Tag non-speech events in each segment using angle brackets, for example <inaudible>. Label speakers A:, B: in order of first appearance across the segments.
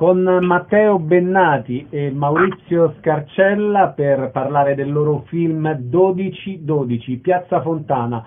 A: con Matteo Bennati e Maurizio Scarcella per parlare del loro film 1212 Piazza Fontana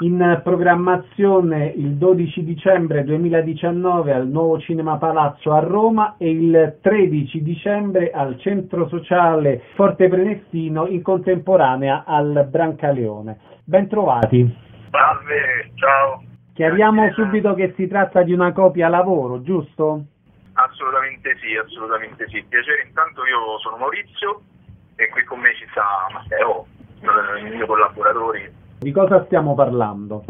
A: in programmazione il 12 dicembre 2019 al Nuovo Cinema Palazzo a Roma e il 13 dicembre al Centro Sociale Forte Prenestino in contemporanea al Brancaleone. Bentrovati.
B: Salve, ciao.
A: Chiariamo subito che si tratta di una copia lavoro, giusto?
B: Assolutamente sì, assolutamente sì. Piacere, intanto io sono Maurizio e qui con me ci sta Matteo, il mio collaboratore
A: di cosa stiamo parlando?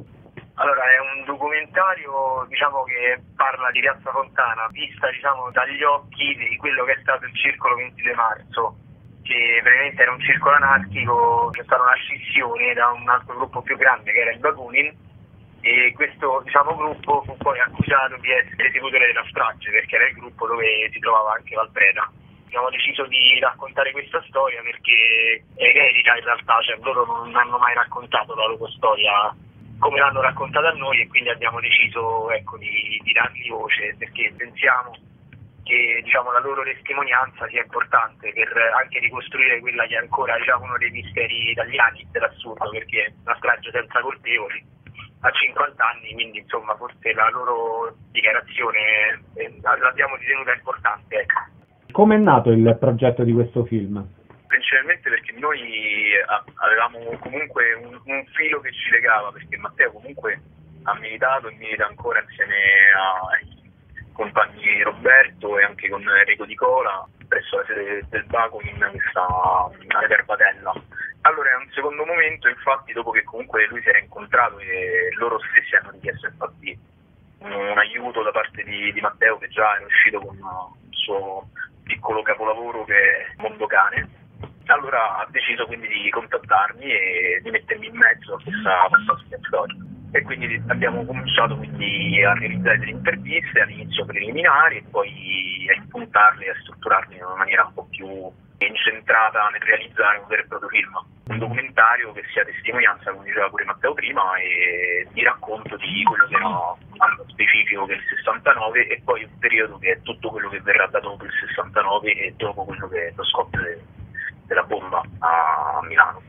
B: Allora, è un documentario diciamo, che parla di Piazza Fontana, vista diciamo, dagli occhi di quello che è stato il Circolo 22 marzo, che praticamente era un circolo anarchico, c'è stata una scissione da un altro gruppo più grande che era il Bakunin e questo diciamo, gruppo fu poi accusato di essere esecutore della strage perché era il gruppo dove si trovava anche Valpreda. Abbiamo deciso di raccontare questa storia perché è inedita in realtà, cioè loro non hanno mai raccontato la loro storia come l'hanno raccontata a noi e quindi abbiamo deciso ecco, di, di dargli voce perché pensiamo che diciamo, la loro testimonianza sia importante per anche ricostruire quella che è ancora diciamo, uno dei misteri italiani dell'assurdo perché è una strage senza colpevoli a 50 anni, quindi insomma forse la loro dichiarazione eh, l'abbiamo ritenuta importante. Ecco.
A: Come è nato il progetto di questo film?
B: Principalmente perché noi avevamo comunque un, un filo che ci legava, perché Matteo comunque ha militato e milita ancora insieme ai compagni Roberto e anche con Enrico Di Cola presso la sede del Baco in questa Garbatella. Allora è un secondo momento, infatti, dopo che comunque lui si era incontrato e loro stessi hanno richiesto infatti un, un aiuto da parte di, di Matteo che già era uscito con il suo piccolo capolavoro che è Mondo Cane. Allora ha deciso quindi di contattarmi e di mettermi in mezzo a questa, questa storia. E quindi abbiamo cominciato quindi a realizzare delle interviste all'inizio preliminari e poi a impuntarle e a strutturarle in una maniera un po' più incentrata nel realizzare un vero e proprio film. Un documentario che sia testimonianza, come diceva pure Matteo prima, e di racconto di quello che era allo specifico che il 69 e poi un periodo che è tutto quello che verrà da dopo il 69 e dopo quello che è lo scoppio de, della bomba a Milano.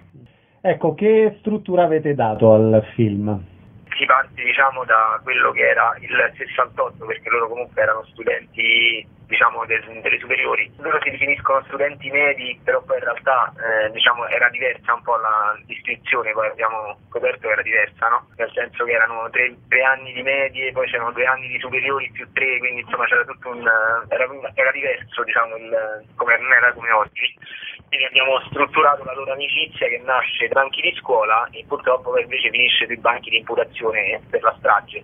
A: Ecco, che struttura avete dato al film?
B: Si parte diciamo da quello che era il 68 perché loro comunque erano studenti diciamo, del, delle superiori. Loro si definiscono studenti medi, però poi in realtà eh, diciamo, era diversa un po' la distinzione, poi abbiamo scoperto che era diversa, no? nel senso che erano tre, tre, anni di medie, poi c'erano due anni di superiori più tre, quindi insomma c'era tutto un... era, era diverso diciamo, il, come, non era come oggi. Quindi abbiamo strutturato la loro amicizia che nasce tra banchi di scuola e purtroppo poi invece finisce sui banchi di imputazione per la strage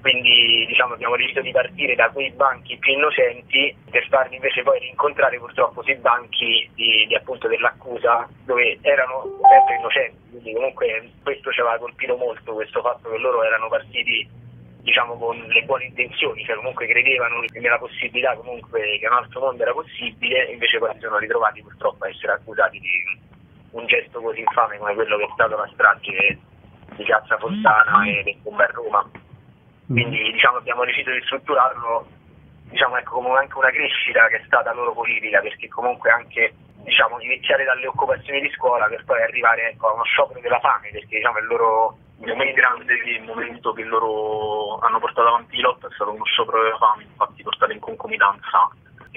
B: quindi diciamo, abbiamo deciso di partire da quei banchi più innocenti per farli invece poi rincontrare purtroppo sui banchi di, di, appunto, dell'accusa dove erano sempre innocenti, quindi comunque questo ci aveva colpito molto, questo fatto che loro erano partiti diciamo con le buone intenzioni, cioè comunque credevano nella possibilità comunque che un altro mondo era possibile, invece poi si sono ritrovati purtroppo a essere accusati di un gesto così infame come quello che è stato la strage di Piazza Fontana e del a Roma. Quindi mm. diciamo, abbiamo deciso di strutturarlo diciamo, ecco, come anche una crescita che è stata loro politica, perché comunque anche diciamo, iniziare dalle occupazioni di scuola per poi arrivare ecco, a uno sciopero della fame, perché diciamo, il loro il momento grande il momento che loro hanno portato avanti di lotta è stato uno sciopero della fame, infatti portato in concomitanza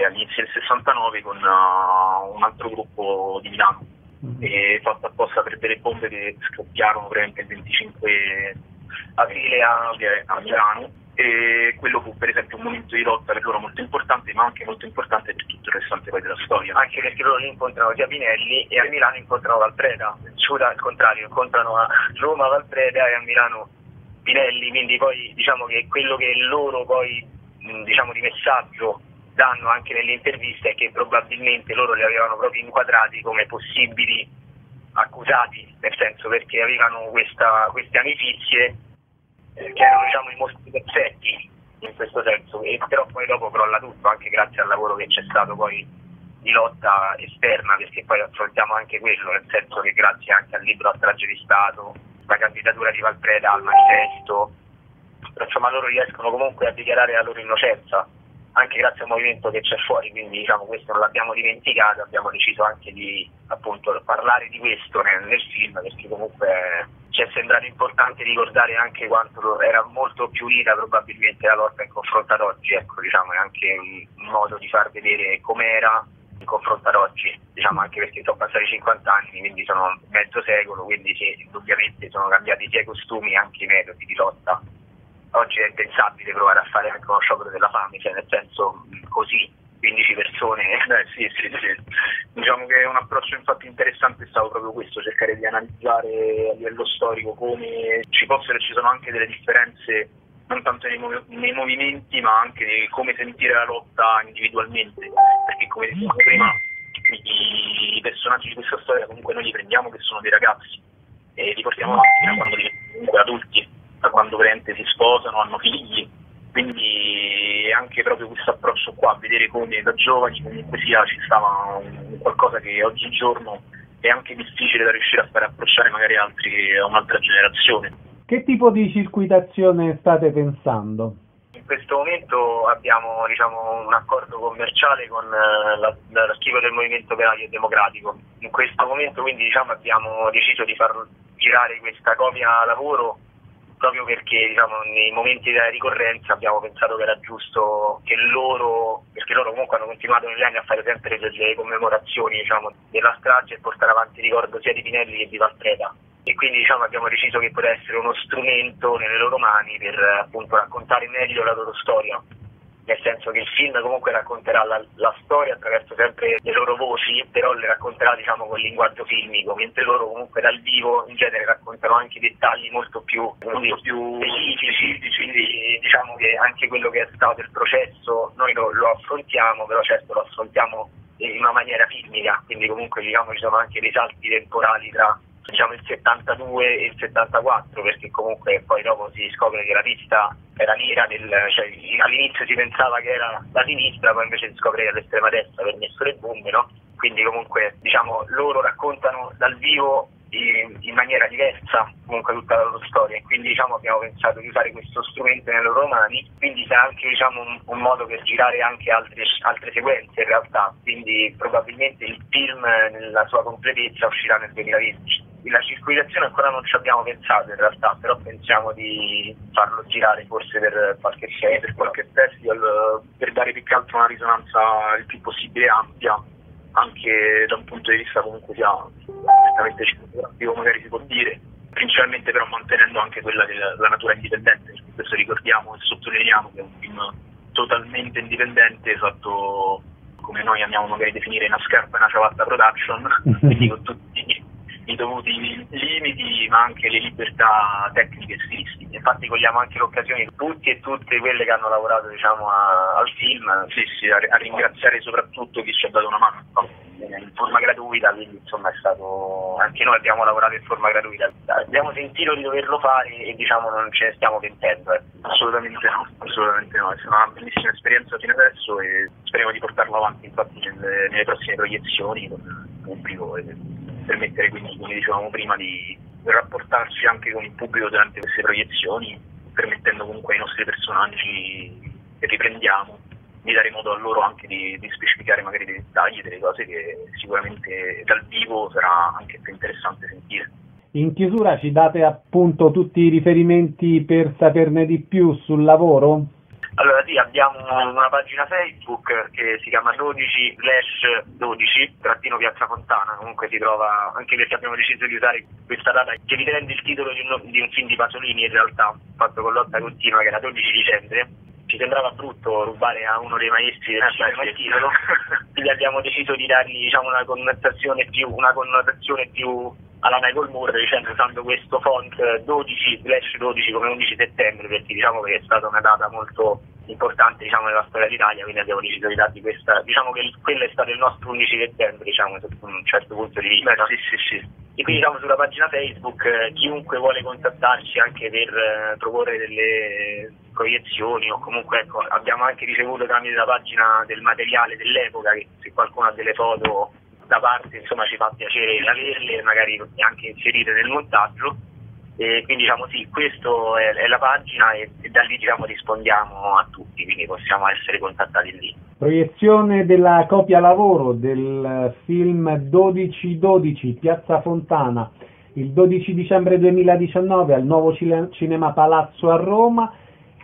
B: all'inizio del 69 con uh, un altro gruppo di Milano, mm-hmm. e fatto apposta per delle bombe che scoppiarono il 25 aprile a, a Milano e quello fu per esempio un momento di lotta per loro molto importante ma anche molto importante per tutto il restante poi della storia. Anche perché loro incontrano sia Pinelli e a Milano incontrano Valpreda. Ciuda al contrario incontrano a Roma Valpreda e a Milano Pinelli. Quindi poi diciamo che quello che loro poi diciamo di messaggio danno anche nelle interviste è che probabilmente loro li avevano proprio inquadrati come possibili accusati nel senso perché avevano questa, queste amicizie eh, che erano diciamo, i mostri perfetti in questo senso, e però poi dopo crolla tutto anche grazie al lavoro che c'è stato poi di lotta esterna, perché poi affrontiamo anche quello, nel senso che grazie anche al libro a strage di Stato, la candidatura di Valpreda al manifesto, insomma loro riescono comunque a dichiarare la loro innocenza anche grazie al movimento che c'è fuori, quindi diciamo questo non l'abbiamo dimenticato, abbiamo deciso anche di appunto parlare di questo nel, nel film perché comunque ci è sembrato importante ricordare anche quanto era molto più unita probabilmente la lotta in confronto ad oggi, ecco diciamo è anche un modo di far vedere com'era in confronto ad oggi, diciamo anche perché sono passati 50 anni, quindi sono mezzo secolo, quindi sì, indubbiamente sono cambiati sia i costumi anche i metodi di lotta oggi è impensabile provare a fare anche uno sciopero della fame, cioè nel senso così 15 persone. <laughs>
C: Eh, sì, sì, sì. Diciamo che un approccio infatti interessante è stato proprio questo, cercare di analizzare a livello storico come ci fossero e ci sono anche delle differenze non tanto nei, mov- nei movimenti ma anche di come sentire la lotta individualmente, perché come dicevamo prima i, i personaggi di questa storia comunque noi li prendiamo che sono dei ragazzi e li portiamo avanti da quando diventano adulti veramente si sposano, hanno figli, quindi anche proprio questo approccio qua, vedere come da giovani comunque sia ci stava un, qualcosa che oggigiorno è anche difficile da riuscire a fare approcciare magari altri a un'altra generazione.
A: Che tipo di circuitazione state pensando?
B: In questo momento abbiamo diciamo, un accordo commerciale con eh, la, l'archivio del Movimento Operaio Democratico. In questo momento quindi diciamo, abbiamo deciso di far girare questa copia lavoro proprio perché diciamo, nei momenti della ricorrenza abbiamo pensato che era giusto che loro, perché loro comunque hanno continuato negli anni a fare sempre delle commemorazioni diciamo, della strage e portare avanti il ricordo sia di Pinelli che di Valtreta. E quindi diciamo, abbiamo deciso che potesse essere uno strumento nelle loro mani per appunto raccontare meglio la loro storia nel senso che il film comunque racconterà la, la, storia attraverso sempre le loro voci, però le racconterà diciamo con linguaggio filmico, mentre loro comunque dal vivo in genere raccontano anche dettagli molto più, molto più specifici, quindi diciamo che anche quello che è stato il processo noi lo, lo affrontiamo, però certo lo affrontiamo in una maniera filmica, quindi comunque diciamo ci sono anche dei salti temporali tra diciamo il 72 e il 74 perché comunque poi dopo si scopre che la pista era nera, del, cioè, all'inizio si pensava che era la sinistra, poi invece si scopre che era l'estrema destra per messo le bombe, no? Quindi comunque diciamo loro raccontano dal vivo in, in, maniera diversa comunque tutta la loro storia. E quindi diciamo abbiamo pensato di usare questo strumento nelle loro mani, quindi sarà anche diciamo, un, un, modo per girare anche altre, altre sequenze in realtà, quindi probabilmente il film nella sua completezza uscirà nel 2020 la circolazione ancora non ci abbiamo pensato in realtà, però pensiamo di farlo girare forse per qualche festival,
C: per qualche festival per dare più che altro una risonanza il più possibile ampia, anche da un punto di vista comunque sia perfettamente cinematografico magari si può dire, principalmente però mantenendo anche quella della natura indipendente, perché questo ricordiamo e sottolineiamo che è un film totalmente indipendente fatto come noi amiamo magari definire una scarpa e una ciabatta production, <laughs> quindi con tutti i dovuti limiti ma anche le libertà tecniche e stilistiche. Infatti cogliamo anche l'occasione tutti e tutte quelle che hanno lavorato diciamo, a, al film sì, sì, a, a, ringraziare soprattutto chi ci ha dato una mano no? in forma gratuita, quindi insomma è stato anche noi abbiamo lavorato in forma gratuita. Abbiamo sentito di doverlo fare e diciamo non ce ne stiamo pentendo. Eh. Assolutamente no, assolutamente no, è stata una bellissima esperienza fino adesso e speriamo di portarlo avanti infatti nelle, nelle prossime proiezioni con il pubblico. Permettere quindi, come dicevamo prima, di rapportarci anche con il pubblico durante queste proiezioni, permettendo comunque ai nostri personaggi che riprendiamo di dare modo a loro anche di, di, specificare magari dei dettagli, delle cose che sicuramente dal vivo sarà anche più interessante sentire.
A: In chiusura ci date appunto tutti i riferimenti per saperne di più sul lavoro?
B: Allora sì, abbiamo una pagina Facebook che si chiama 12 slash 12 trattino Piazza Fontana, comunque si trova anche perché abbiamo deciso di usare questa data che riprende il titolo di un, di un film di Pasolini in realtà, fatto con lotta continua che era 12 dicembre. Ci sembrava brutto rubare a uno dei maestri del cinema il titolo, <laughs> quindi abbiamo deciso di dargli diciamo, una connotazione più, una connotazione più alla Michael Moore dicendo usando questo font 12 slash 12 come 11 settembre perché diciamo che è stata una data molto importante diciamo, nella storia d'Italia quindi abbiamo deciso di dargli questa diciamo che quello è stato il nostro 11 settembre diciamo sotto un certo punto di vista
C: Beh, sì, sì, sì.
B: e quindi diciamo sulla pagina Facebook eh, chiunque vuole contattarci anche per eh, proporre delle proiezioni o comunque ecco, abbiamo anche ricevuto tramite la pagina del materiale dell'epoca che se qualcuno ha delle foto da parte insomma ci fa piacere averle magari anche inserite nel montaggio. E quindi diciamo sì, questa è, è, la pagina e, e, da lì diciamo, rispondiamo a tutti, quindi possiamo essere contattati lì.
A: Proiezione della copia lavoro del film 1212 Piazza Fontana. Il 12 dicembre 2019 al Nuovo Cinema Palazzo a Roma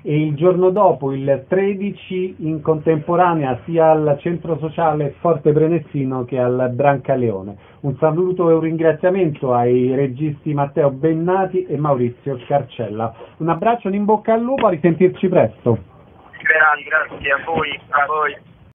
A: e il giorno dopo, il 13, in contemporanea sia al centro sociale Forte Brenezzino che al Brancaleone. Un saluto e un ringraziamento ai registi Matteo Bennati e Maurizio Scarcella. Un abbraccio, un in bocca al lupo, a risentirci presto.
B: Grazie, a voi, a voi.